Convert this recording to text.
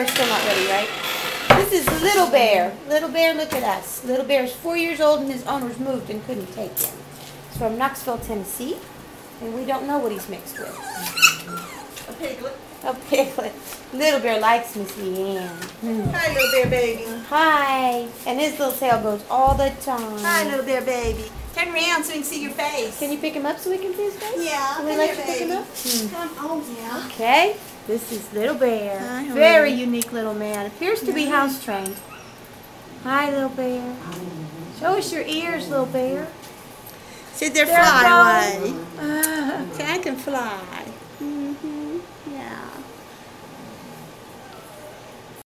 Bear's still not ready, right? This is Little Bear. Little Bear, look at us. Little Bear is four years old and his owners moved and couldn't take him. He's from Knoxville, Tennessee, and we don't know what he's mixed with. A piglet. A piglet. Little Bear likes Missy Ann. Hi, little bear baby. Hi. And his little tail goes all the time. Hi, little bear baby. Turn around so we can see your face. Can you pick him up so we can see his face? Yeah, Can we let here, you pick him up? Hmm. Come, oh yeah. Okay. This is Little Bear. Hi. Very unique little man. Appears to be house trained. Hi, Little Bear. Show us your ears, Little Bear. Sit there, They're fly away. Okay, I can fly. Mm-hmm. Yeah.